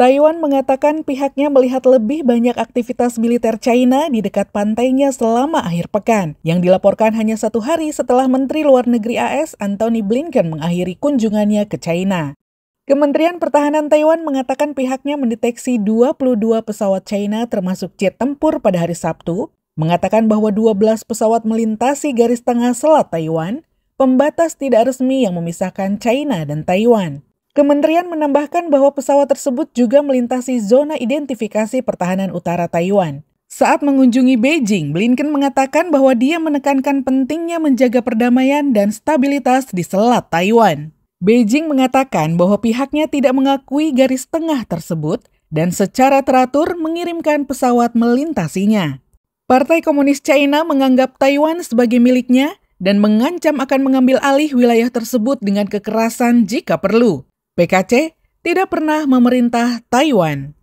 Taiwan mengatakan pihaknya melihat lebih banyak aktivitas militer China di dekat pantainya selama akhir pekan, yang dilaporkan hanya satu hari setelah Menteri Luar Negeri AS Antony Blinken mengakhiri kunjungannya ke China. Kementerian Pertahanan Taiwan mengatakan pihaknya mendeteksi 22 pesawat China termasuk jet tempur pada hari Sabtu, mengatakan bahwa 12 pesawat melintasi garis tengah selat Taiwan, pembatas tidak resmi yang memisahkan China dan Taiwan. Kementerian menambahkan bahwa pesawat tersebut juga melintasi zona identifikasi pertahanan utara Taiwan. Saat mengunjungi Beijing, Blinken mengatakan bahwa dia menekankan pentingnya menjaga perdamaian dan stabilitas di selat Taiwan. Beijing mengatakan bahwa pihaknya tidak mengakui garis tengah tersebut dan secara teratur mengirimkan pesawat melintasinya. Partai Komunis China menganggap Taiwan sebagai miliknya dan mengancam akan mengambil alih wilayah tersebut dengan kekerasan jika perlu. PKC tidak pernah memerintah Taiwan.